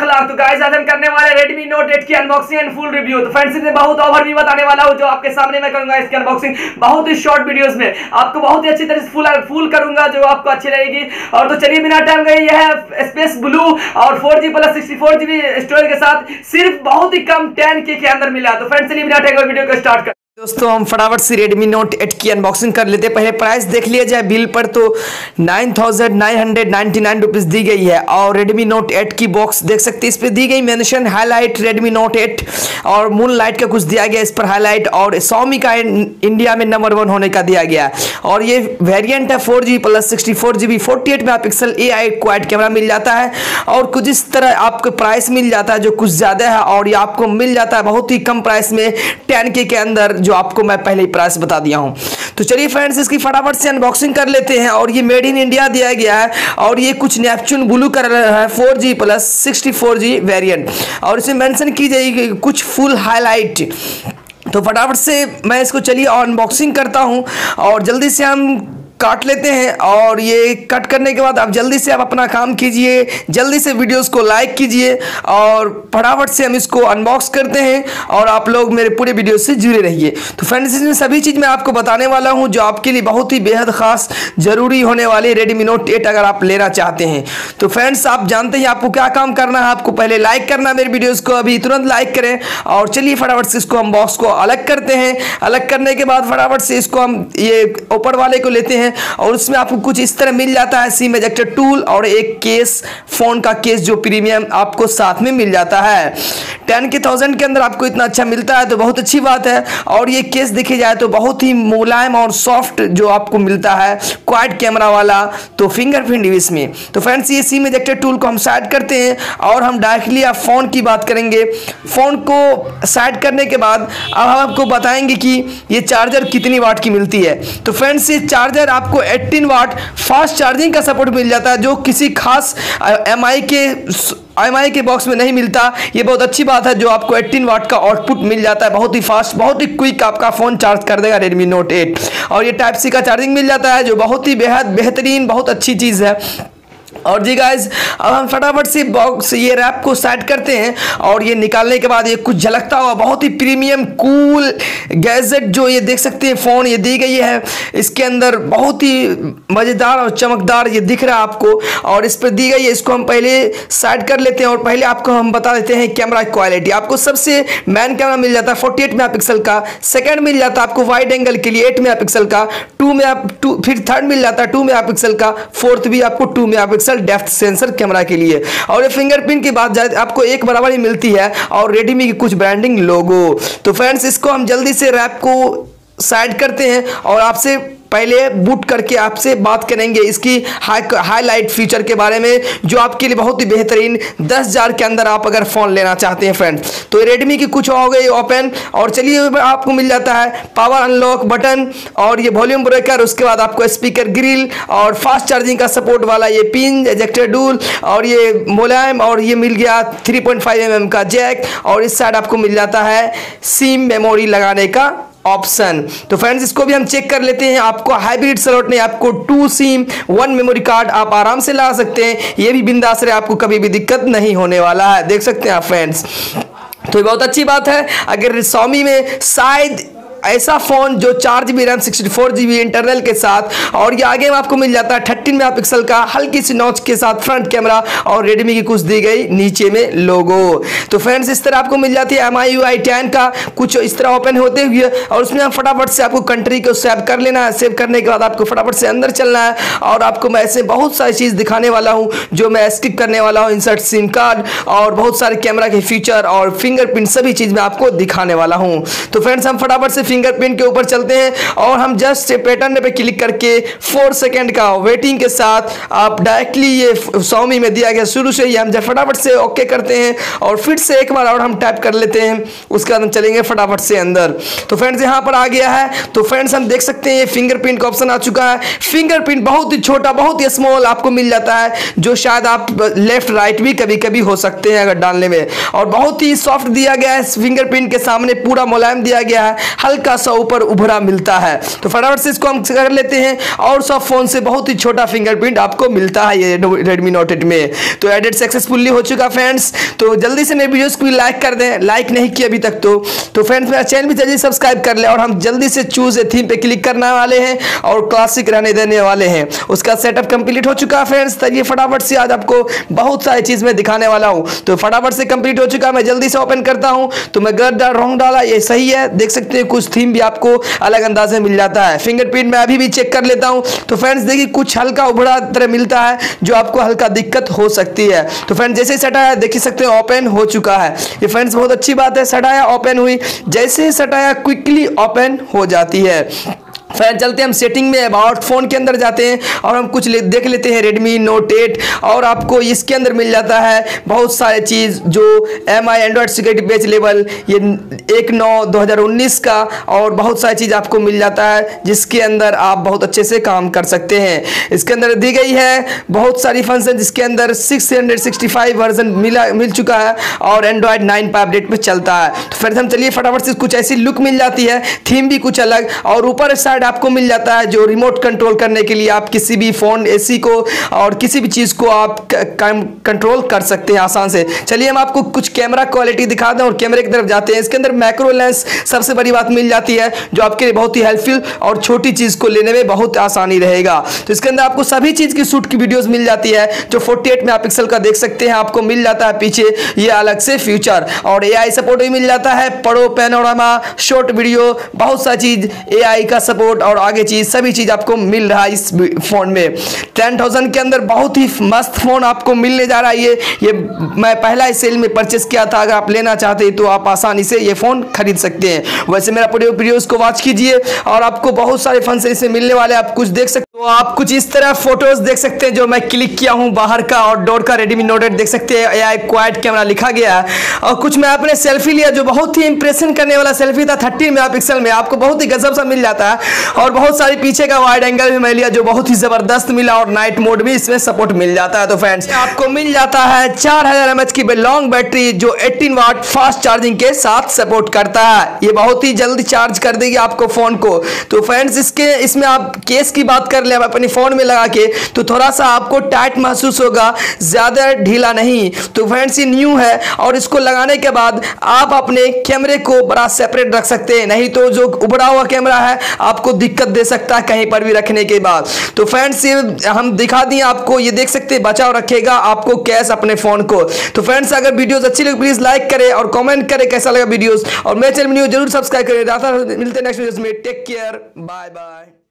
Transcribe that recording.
लाख तो गाइस आज हम करने वाले Redmi Note 8 की अनबॉक्सिंग एंड फुल रिव्यू तो फ्रेंड्स इसमें बहुत ओवरव्यू बताने वाला हूँ जो आपके सामने मैं करूँगा इसकी अनबॉक्सिंग बहुत ही शॉर्ट वीडियोस में। आपको बहुत ही अच्छी तरह से फुल फुल करूँगा जो आपको अच्छी रहेगी और तो चलिए, बिना टाइम गए, यह है स्पेस ब्लू और 4G प्लस 64GB स्टोरेज के साथ सिर्फ़ बहुत ही कम 10K के अंदर मिला। तो फ्रेंड्स चलिए बिना टाइम वीडियो को स्टार्ट कर दोस्तों हम फटाफट से Redmi Note 8 की अनबॉक्सिंग कर लेते हैं। पहले प्राइस देख लिया जाए बिल पर तो nine thousand nine hundred ninety nine rupees दी गई है। और Redmi Note 8 की बॉक्स देख सकते हैं इस पर दी गई मेंशन हाईलाइट Redmi Note 8 और मून लाइट का कुछ दिया गया इस पर हाईलाइट और Xiaomi का इंडिया में नंबर वन होने का दिया गया। और ये वेरियंट है four G plus sixty four G B forty eight megapixel A I quad camera मिल जाता है। और कुछ इस तरह आपको प्राइस मिल जाता है जो कुछ ज़्यादा है। और ये आपको मिल जाता है बहुत ही कम प्राइस में टेन के, के अंदर। जो आपको मैं पहले ही प्राइस बता दिया हूँ। तो चलिए फ्रेंड्स इसकी फटाफट से अनबॉक्सिंग कर लेते हैं और ये मेड इन इंडिया दिया गया है और ये कुछ नेपचून ब्लू कर रहा है four G plus sixty four G variant और इसमें मेंशन की जाएगी कुछ फुल हाईलाइट तो फटाफट से मैं इसको चलिए अनबॉक्सिंग करता हूँ और जल्दी से हम काट लेते हैं और ये कट करने के बाद आप जल्दी से आप अपना काम कीजिए, जल्दी से वीडियोस को लाइक कीजिए और फटाफट से हम इसको अनबॉक्स करते हैं और आप लोग मेरे पूरे वीडियो से जुड़े रहिए। तो फ्रेंड्स इसमें सभी चीज़ मैं आपको बताने वाला हूँ जो आपके लिए बहुत ही बेहद खास ज़रूरी होने वाली रेडमी नोट एट अगर आप लेना चाहते हैं। तो फ्रेंड्स आप जानते हैं आपको क्या काम करना है, आपको पहले लाइक करना मेरे वीडियोज़ को, अभी तुरंत लाइक करें और चलिए फटाफट से इसको हम बॉक्स को अलग करते हैं। अलग करने के बाद फटाफट से इसको हम ये ऊपर वाले को लेते हैं और उसमें आपको कुछ इस तरह मिल जाता है सिम एजेक्टर टूल और एक केस, फ़ोन का केस जो प्रीमियम आपको साथ में मिल जाता है। टेन के थाउज़ेंड के अंदर आपको इतना अच्छा मिलता है तो बहुत अच्छी बात है। और ये केस देखे जाए तो बहुत ही मुलायम और सॉफ्ट जो आपको मिलता है, क्वाइट कैमरा वाला तो फिंगरप्रिंट डिवाइस में। तो फ्रेंड्स, ये सिम एजेक्टर टूल को हम साइड करते हैं और हम डायरेक्टली आप फ़ोन की बात करेंगे। फ़ोन को साइड करने के बाद अब हम आपको बताएँगे कि ये चार्जर कितनी वाट की मिलती है। तो फ्रेंड्स, ये चार्जर आप आपको 18 वाट फास्ट चार्जिंग का सपोर्ट मिल जाता है, जो किसी खास एमआई के एमआई के बॉक्स में नहीं मिलता। ये बहुत अच्छी बात है, जो आपको 18 वाट का आउटपुट मिल जाता है, बहुत ही फास्ट बहुत ही क्विक आपका फ़ोन चार्ज कर देगा रेडमी नोट 8 और ये टाइप सी का चार्जिंग मिल जाता है, जो बहुत ही बेहद, बेहतरीन, बहुत अच्छी चीज़ है। और जी गाइज़ अब हम फटाफट से बॉक्स ये रैप को सेट करते हैं और ये निकालने के बाद ये कुछ झलकता हुआ बहुत ही प्रीमियम कूल गैजेट जो ये देख सकते हैं फ़ोन ये दी गई है। इसके अंदर बहुत ही मज़ेदार और चमकदार ये दिख रहा है आपको और इस पर दी गई है, इसको हम पहले सेट कर लेते हैं और पहले आपको हम बता देते हैं कैमरा क्वालिटी आपको सबसे मैन कैमरा मिल जाता है फोर्टी एट का सेकेंड मिल जाता है आपको वाइड एंगल के लिए एट मेगा का टू में टू फिर थर्ड मिल जाता है टू मेगा का फोर्थ भी आपको two megapixel depth sensor camera के लिए। और फिंगरप्रिंट की बात जाए, आपको एक बराबर ही मिलती है, और रेडमी की कुछ ब्रांडिंग लोगो तो फ्रेंड्स इसको हम जल्दी से रैप को साइड करते हैं, और आपसे पहले बूट करके आपसे बात करेंगे इसकी हाई हाईलाइट फीचर के बारे में, जो आपके लिए बहुत ही बेहतरीन दस हज़ार के अंदर आप अगर फ़ोन लेना चाहते हैं फ्रेंड तो रेडमी की कुछ हो गई ओपन और चलिए आपको मिल जाता है पावर अनलॉक बटन और ये वॉल्यूम ब्रेकर उसके बाद आपको स्पीकर ग्रिल और फास्ट चार्जिंग का सपोर्ट वाला ये पिन एजेक्टर डूल और ये मुलायम, और ये मिल गया थ्री पॉइंट mm का जैक और इस साइड आपको मिल जाता है सिम मेमोरी लगाने का ऑप्शन तो फ्रेंड्स इसको भी हम चेक कर लेते हैं। आपको हाइब्रिड स्लॉट नहीं, आपको two SIM one memory card आप आराम से ला सकते हैं। ये भी बिंदास रहे, आपको कभी भी दिक्कत नहीं होने वाला है। देख सकते हैं आप फ्रेंड्स तो ये बहुत अच्छी बात है। अगर स्वामी में, शायद ऐसा फ़ोन जो चार G B RAM sixty four G B internal के साथ, और ये आगे में आपको मिल जाता है थर्टीन मेगा पिक्सल का, हल्की सी नॉच के साथ फ्रंट कैमरा और रेडमी की कुछ दी गई नीचे में लोगो तो फ्रेंड्स इस तरह आपको मिल जाती है M I U I ten का। कुछ इस तरह ओपन होते हुए, और उसमें हम फटाफट से आपको कंट्री को सेव कर लेना है। सेव करने के बाद आपको फटाफट से अंदर चलना है, और आपको मैं ऐसे बहुत सारी चीज़ दिखाने वाला हूँ, जो मैं स्किप करने वाला हूँ। इंसर्ट सिम कार्ड और बहुत सारे कैमरा के फीचर और फिंगरप्रिंट सभी चीज़ मैं आपको दिखाने वाला हूँ। तो फ्रेंड्स हम फटाफट से फिंगरप्रिंट के ऊपर चलते हैं और हम जस्ट पैटर्न पे क्लिक करके फोर सेकेंड का वेटिंग के साथ आप डायरेक्टली ये स्वामी में दिया गया शुरू से ही हम जब फटाफट से ओके करते हैं और फिर से एक बार और हम टाइप कर लेते हैं। उसके बाद हम चलेंगे फटाफट से अंदर। तो फ्रेंड्स यहाँ पर आ गया है। तो फ्रेंड्स हम देख सकते हैं ये फिंगरप्रिंट का ऑप्शन आ चुका है। फिंगरप्रिंट बहुत ही छोटा, बहुत ही स्मॉल आपको मिल जाता है, जो शायद आप लेफ़्ट राइट भी कभी कभी हो सकते हैं अगर डालने में। और बहुत ही सॉफ्ट दिया गया है। फिंगरप्रिंट के सामने पूरा मुलायम दिया गया है। हल्का हल्का सा ऊपर उभरा मिलता है। तो फटाफट से इसको हम कर लेते हैं और सब फ़ोन से बहुत ही छोटा फिंगरप्रिंट आपको मिलता है ये रेडमी नोट एट में। तो एडिट सक्सेसफुली हो चुका फ्रेंड्स तो जल्दी से मेरे वीडियोस को लाइक कर दें। लाइक नहीं किया अभी तक तो। तो फ्रेंड्स मेरा चैनल भी जल्दी सब्सक्राइब कर ले और हम जल्दी से चूज़ ए थीम पे क्लिक करने वाले हैं और क्लासिक रहने देने वाले हैं। उसका सेटअप कंप्लीट हो चुका है फ्रेंड्स तो ये फटाफट से आज आपको बहुत सारी चीज़ में दिखाने वाला हूँ। तो फटाफट से कंप्लीट हो चुका। मैं जल्दी से ओपन करता हूँ। तो मैं गलत डाल रॉन्ग डाला। ये सही है। देख सकते हैं कुछ थीम भी आपको अलग अंदाज में मिल जाता है। फिंगरप्रिंट मैं अभी भी चेक कर लेता हूँ। तो फ्रेंड्स देखिए, कुछ हल्का उभरा तरह मिलता है, जो आपको हल्का दिक्कत हो सकती है। तो फ्रेंड्स जैसे सटाया, देख ही सकते हैं ओपन हो चुका है। ये फ्रेंड्स बहुत अच्छी बात है, सटाया ओपन हुई। जैसे सटाया क्विकली ओपन हो जाती है। फिर चलते हम सेटिंग में अबाउट फ़ोन के अंदर जाते हैं और हम कुछ ले, देख लेते हैं रेडमी नोट एट और आपको इसके अंदर मिल जाता है बहुत सारे चीज़ जो M I android security patch level ये एक नौ दो हज़ार उन्नीस का और बहुत सारी चीज़ आपको मिल जाता है जिसके अंदर आप बहुत अच्छे से काम कर सकते हैं। इसके अंदर दी गई है बहुत सारी फ़ंक्शन जिसके अंदर six hundred sixty five version मिला मिल चुका है और एंड्रॉयड नाइन पर अपडेट में चलता है। तो फिर हम चलिए फटाफट से कुछ ऐसी लुक मिल जाती है थीम भी कुछ अलग और ऊपर साइड साइड आपको मिल जाता है जो रिमोट कंट्रोल करने के लिए आप किसी भी फ़ोन एसी को और किसी भी चीज़ को आप कंट्रोल कर सकते हैं आसान से। चलिए हम आपको कुछ कैमरा क्वालिटी दिखा दें और कैमरे की तरफ़ जाते हैं। इसके अंदर मैक्रो लेंस सबसे बड़ी बात मिल जाती है, जो आपके लिए बहुत ही हेल्पफुल और छोटी चीज़ को लेने में बहुत आसानी रहेगा। तो इसके अंदर आपको सभी चीज़ की शूट की वीडियोज़ मिल जाती है, जो फोर्टी एट का देख सकते हैं। आपको मिल जाता है पीछे ये अलग से फ्यूचर और एआई सपोर्ट भी मिल जाता है। पड़ो पेनोरामा शॉर्ट वीडियो बहुत सा चीज़ एआई का सपोर्ट सपोर्ट और आगे चीज़, सभी चीज़ आपको मिल रहा है इस फ़ोन में। टेन थाउज़ेंड के अंदर बहुत ही मस्त फ़ोन आपको मिलने जा रहा है। ये ये मैं पहला ही सेल में परचेस किया था, अगर आप लेना चाहते हैं तो आप आसानी से ये फ़ोन खरीद सकते हैं। वैसे मेरा पूरे वीडियोज़ को वॉच कीजिए और आपको बहुत सारे फ़ंक्शन इसमें मिलने वाले आप कुछ देख सकते तो आप कुछ इस तरह फ़ोटोज़ देख सकते हैं जो मैं क्लिक किया हूँ बाहर का और डोर का रेडमी नोट देख सकते हैं। ए क्वाइट कैमरा लिखा गया है। और कुछ मैं अपने सेल्फी लिया जो बहुत ही इंप्रेशन करने वाला सेल्फी था थर्टीन मेगा में। आपको बहुत ही गजब सा मिल जाता है। और बहुत सारी पीछे का वाइड एंगल भी मैं लिया जो बहुत ही ज़बरदस्त मिला और नाइट मोड भी इसमें सपोर्ट मिल जाता है। तो फ्रेंड्स आपको मिल जाता है चार हज़ार की लॉन्ग बैटरी जो एट्टीन वाट फास्ट चार्जिंग के साथ सपोर्ट करता है। ये बहुत ही जल्दी चार्ज कर देगी आपको फ़ोन को। तो फ्रेंड्स इसके, इसमें आप केस की बात कर ले अपने फ़ोन में लगा के तो थोड़ा सा आपको टाइट महसूस होगा, ज़्यादा ढीला नहीं। तो फ्रेंड्स ये न्यू है, और इसको लगाने के बाद आप अपने कैमरे को बड़ा सेपरेट रख सकते हैं। नहीं तो जो उबड़ा हुआ कैमरा है, आपको दिक्कत दे सकता है कहीं पर भी रखने के बाद। तो फ्रेंड्स ये हम दिखा दिए आपको, ये देख सकते हैं, बचाव रखेगा आपको कैश अपने फ़ोन को। तो फ्रेंड्स अगर वीडियोस अच्छी लगे प्लीज़ लाइक करें और कॉमेंट करें कैसा लगा वीडियोस और मेरे चैनल ज़रूर सब्सक्राइब करें। मिलते हैं नेक्स्ट वीडियोस में। Take care bye bye